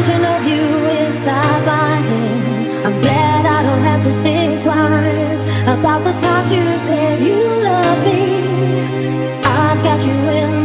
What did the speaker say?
vision of you inside my head. I'm glad I don't have to think twice about the times you said you love me. I've got you in